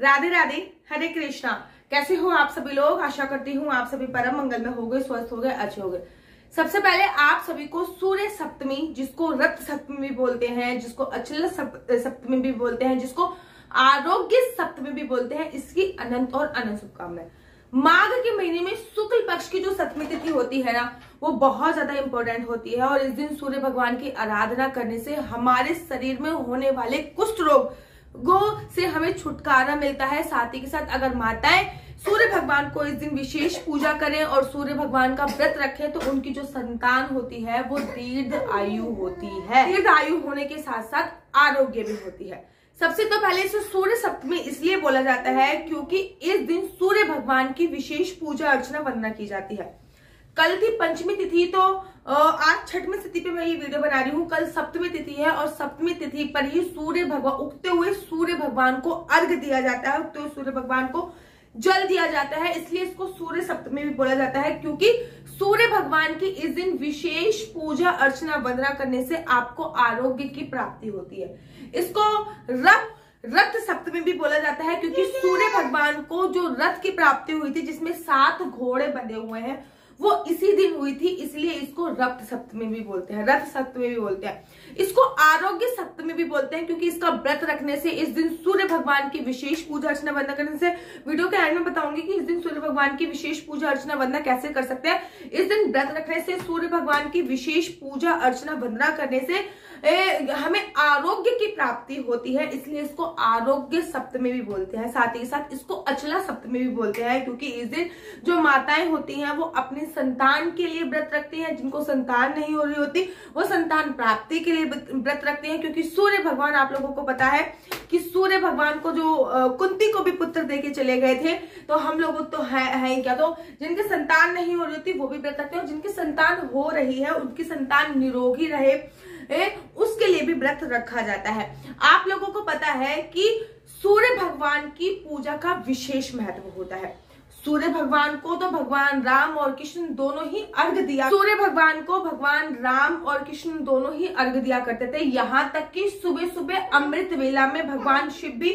राधे राधे, हरे कृष्णा। कैसे हो आप सभी लोग? आशा करती हूँ आप सभी परम मंगल में हो गए, स्वस्थ हो गए, अच्छे हो गए। सबसे पहले आप सभी को सूर्य सप्तमी, जिसको रक्त सप्तमी भी बोलते हैं, जिसको अचल सप्तमी भी बोलते हैं, जिसको आरोग्य सप्तमी भी बोलते हैं, इसकी अनंत और अनंत शुभकामनाएँ। माघ के महीने में शुक्ल पक्ष की जो सप्तमी तिथि होती है ना, वो बहुत ज़्यादा इंपॉर्टेंट होती है और इस दिन सूर्य भगवान की आराधना करने से हमारे शरीर में होने वाले कुष्ठ रोग गो से हमें छुटकारा मिलता है साथ ही के साथ। अगर माताएँ सूर्य भगवान को इस दिन विशेष पूजा करें और सूर्य भगवान का व्रत रखें तो उनकी जो संतान होती है, वो दीर्घ आयु होती है। दीर्घ आयु होने के साथ साथ आरोग्य भी होती है। सबसे तो पहले इसे सूर्य सप्तमी इसलिए बोला जाता है क्योंकि इस दिन सूर्य भगवान की विशेष पूजा अर्चना वंदना की जाती है। कल थी पंचमी तिथि तो आज छठवीं तिथि पे मैं ये वीडियो बना रही हूँ। कल सप्तमी तिथि है और सप्तमी तिथि पर ही सूर्य भगवान उगते हुए सूर्य भगवान को अर्घ दिया जाता है। उगते हुए सूर्य भगवान को जल दिया जाता है, इसलिए इसको सूर्य सप्तमी भी बोला जाता है, क्योंकि सूर्य भगवान की इस दिन विशेष पूजा, अर्चना, वंदना करने से आपको आरोग्य की प्राप्ति होती है। इसको रथ रथ सप्तमी भी बोला जाता है, क्योंकि सूर्य भगवान को जो रथ की प्राप्ति हुई थी, जिसमें सात घोड़े बने हुए हैं वो इसी दिन हुई थी, इसलिए इसको रक्त सप्तमी भी बोलते हैं। रथ सप्तमी भी बोलते हैं। इसको आरोग्य सप्तमी भी बोलते हैं क्योंकि इसका व्रत रखने से इस दिन सूर्य भगवान की विशेष पूजा अर्चना वंदना करने से वीडियो के एंड में बताऊँगी कि इस दिन सूर्य भगवान की विशेष पूजा अर्चना वंदना कैसे कर सकते हैं। इस दिन व्रत रखने से सूर्य भगवान की विशेष पूजा अर्चना वंदना करने से ए, हमें आरोग्य की प्राप्ति होती है इसलिए इसको आरोग्य सप्तमी भी बोलते हैं। साथ ही साथ इसको अचला सप्तमी भी बोलते हैं क्योंकि इस दिन जो माताएँ होती हैं वो अपनी संतान के लिए व्रत रखती हैं जिनको संतान नहीं हो रही होती वो संतान प्राप्ति के लिए व्रत रखते हैं क्योंकि सूर्य भगवान आप लोगों को पता है कि सूर्य भगवान को जो कुंती को भी पुत्र देके चले गए थे तो हम लोग तो है, है क्या? तो जिनके संतान नहीं हो रही होती वो भी व्रत रखते हैं जिनकी संतान हो रही है उनकी संतान निरोगी रहे ए, उसके लिए भी व्रत रखा जाता है। आप लोगों को पता है कि सूर्य भगवान की पूजा का विशेष महत्व होता है। सूर्य भगवान को तो भगवान राम और कृष्ण दोनों ही अर्घ दिया सूर्य भगवान को भगवान राम और कृष्ण दोनों ही अर्घ दिया करते थे। यहाँ तक कि सुबह सुबह अमृत वेला में भगवान शिव भी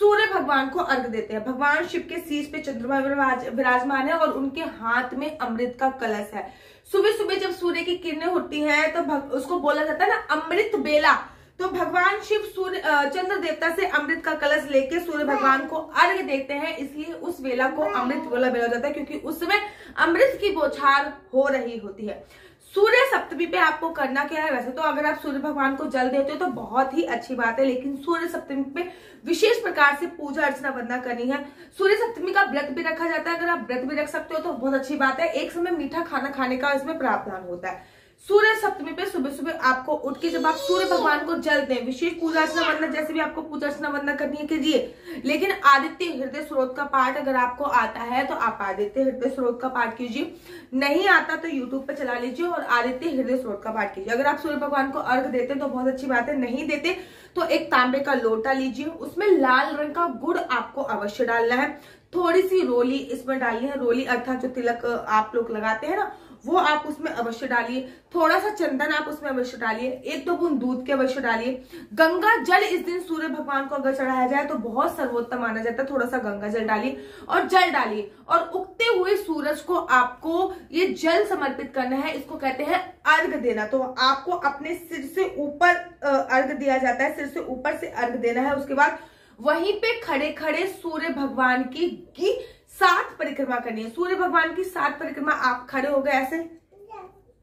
सूर्य भगवान को अर्घ देते हैं। भगवान शिव के शीश पे चंद्रमा विराजमान है और उनके हाथ में अमृत का कलश है। सुबह सुबह जब सूर्य की किरणें होती हैं तो उसको बोला जाता है ना, अमृत बेला तो भगवान शिव सूर्य चंद्र देवता से अमृत का कलश लेके सूर्य भगवान को अर्घ देते हैं, इसलिए उस वेला को अमृत वेला बेला जाता है, क्योंकि उस समय अमृत की बोछार हो रही होती है। सूर्य सप्तमी पे आपको करना क्या है? वैसे तो अगर आप सूर्य भगवान को जल देते हो तो बहुत ही अच्छी बात है, लेकिन सूर्य सप्तमी पे विशेष प्रकार से पूजा अर्चना वंदना करनी है। सूर्य सप्तमी का व्रत भी रखा जाता है, अगर आप व्रत भी रख सकते हो तो बहुत अच्छी बात है। एक समय मीठा खाना खाने का इसमें प्रावधान होता है। सूर्य सप्तमी पे सुबह सुबह आपको उठ के जब आप सूर्य भगवान को जल दें विशेष पूजा अर्चना वंदना जैसे भी आपको पूजा अर्चना वंदना करनी है कीजिए। लेकिन आदित्य हृदय स्रोत का पाठ अगर आपको आता है तो आप आदित्य हृदय स्रोत का पाठ कीजिए। नहीं आता तो यूट्यूब पर चला लीजिए और आदित्य हृदय स्रोत का पाठ कीजिए। अगर आप सूर्य भगवान को अर्घ देते तो बहुत अच्छी बात है। नहीं देते तो एक तांबे का लोटा लीजिए। उसमें लाल रंग का गुड़ आपको अवश्य डालना है। थोड़ी सी रोली इसमें डालनी है। रोली अर्थात जो तिलक आप लोग लगाते हैं ना वो आप उसमें अवश्य डालिए। थोड़ा सा चंदन आप उसमें अवश्य डालिए। एक दो बूंद दूध के अवश्य डालिए। गंगा जल इस दिन सूर्य भगवान को अगर चढ़ाया जाए तो बहुत सर्वोत्तम माना जाता है। थोड़ा सा गंगा जल डालिए और जल डालिए। और उगते हुए सूरज को आपको ये जल समर्पित करना है। इसको कहते हैं अर्घ देना। तो आपको अपने सिर से ऊपर अर्घ दिया जाता है। सिर से ऊपर से अर्घ देना है। उसके बाद वहीं पे खड़े खड़े सूर्य भगवान की, की सात परिक्रमा करनी है। सूर्य भगवान की सात परिक्रमा, आप खड़े हो गए ऐसे?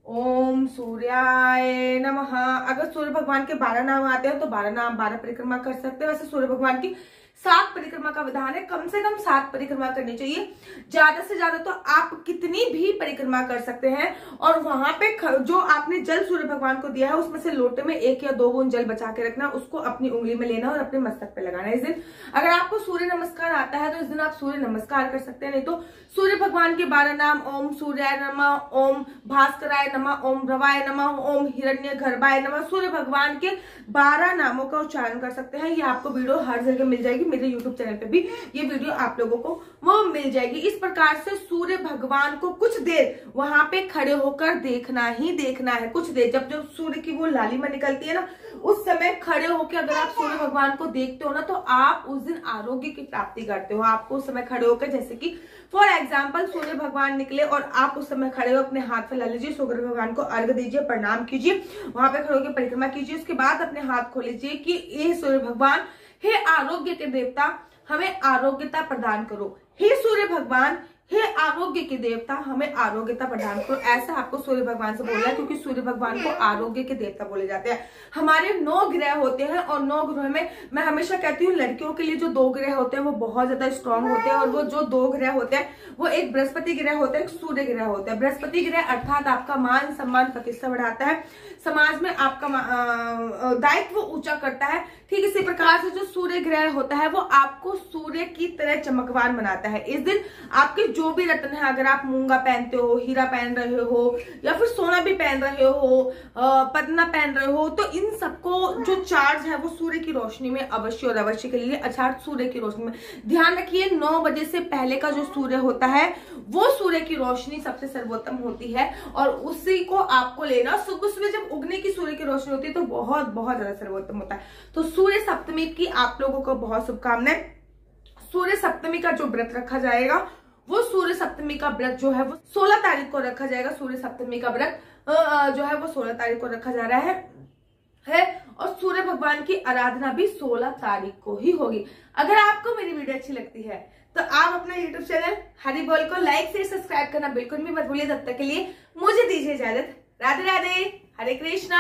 ओम सूर्याय नमः। अगर सूर्य भगवान के बारह नाम आते हैं तो बारह नाम, बारह परिक्रमा कर सकते हैं। वैसे सूर्य भगवान की सात परिक्रमा का विधान है, कम से कम सात परिक्रमा करनी चाहिए। ज़्यादा से ज़्यादा तो आप कितनी भी परिक्रमा कर सकते हैं, और वहाँ पे जो आपने जल सूर्य भगवान को दिया है, उसमें से लोटे में एक या दो बूंद जल बचा के रखना, उसको अपनी उंगली में लेना और अपने मस्तक पे लगाना। इस दिन अगर आपको सूर्य नमस्कार आता है तो इस दिन आप सूर्य नमस्कार कर सकते हैं, नहीं तो सूर्य भगवान के बारह नाम, ओम सूर्याय नमा, ओम भास्कराय नमा, ओम रवाय नमा, ओम हिरण्य गर्भाय नमा, सूर्य भगवान के बारह नामों का उच्चारण कर सकते हैं। ये आपको वीडियो हर जगह मिल जाएगी। मेरे यूट्यूब चैनल पे भी ये वीडियो आप लोगों को वो मिल जाएगी। इस प्रकार से सूर्य भगवान को कुछ देर वहाँ पे खड़े होकर देखना ही देखना है, कुछ देर। जब जब सूर्य की वो लालिमा निकलती है ना, उस समय खड़े होकर अगर आप सूर्य भगवान को देखते हो ना तो आप उस दिन आरोग्य की प्राप्ति करते हो। आपको उस समय खड़े होकर जैसे कि फॉर एग्ज़ाम्पल सूर्य भगवान निकले और आप उस समय खड़े हो, अपने हाथ फैला लीजिए, सूर्य भगवान को अर्घ दीजिए, प्रणाम कीजिए, वहाँ पे खड़े होकर परिक्रमा कीजिए, उसके बाद अपने हाथ खोल लीजिए कि ये सूर्य भगवान हे आरोग्य के देवता हमें आरोग्यता प्रदान करो। हे सूर्य भगवान हे आरोग्य के देवता, हमें आरोग्यता प्रदान करो। ऐसा आपको सूर्य भगवान से बोलना है, क्योंकि सूर्य भगवान को आरोग्य के देवता बोले जाते हैं। हमारे नौ ग्रह होते हैं और नौ ग्रह में मैं हमेशा कहती हूँ, लड़कियों के लिए जो दो ग्रह होते हैं, वो बहुत ज़्यादा स्ट्रांग होते हैं और वो जो दो ग्रह होते हैं, वो एक बृहस्पति ग्रह होता है, एक सूर्य ग्रह होता है। बृहस्पति ग्रह अर्थात आपका मान सम्मान प्रतिष्ठा बढ़ाता है। समाज में आपका दायित्व ऊँचा करता है। ठीक इसी प्रकार से जो सूर्य ग्रह होता है, वो आपको सूर्य की तरह चमकवान बनाता है। इस दिन आपके जो भी रत्न है, अगर आप मूँगा पहनते हो, हीरा पहन रहे हो, या फिर सोना भी पहन रहे हो पतना पहन रहे हो तो इन सबको जो चार्ज है, वो सूर्य की रोशनी में अवश्य और अवश्य के लिए, अर्थात सूर्य की रोशनी में। ध्यान रखिए, नौ बजे से पहले का जो सूर्य होता है, वो सूर्य की रोशनी सबसे सर्वोत्तम होती है, और उसी को आपको लेना, सुबह सुबह जब उगने की सूर्य की रोशनी होती है तो बहुत बहुत ज़्यादा सर्वोत्तम होता है। तो सूर्य सप्तमी की आप लोगों को बहुत शुभकामनाएँ। सूर्य सप्तमी का जो व्रत रखा जाएगा वो सूर्य सप्तमी का व्रत जो है वो सोलह तारीख को रखा जाएगा, सूर्य सप्तमी का व्रत जो है वो सोलह तारीख को रखा जा रहा है है? और सूर्य भगवान की आराधना भी 16 तारीख को ही होगी। अगर आपको मेरी वीडियो अच्छी लगती है तो आप अपना यूट्यूब चैनल हरी बोल को लाइक से सब्सक्राइब करना बिल्कुल भी मत भूलिए। तब तक के लिए मुझे दीजिए इजाज़त। राधे राधे। हरे कृष्णा।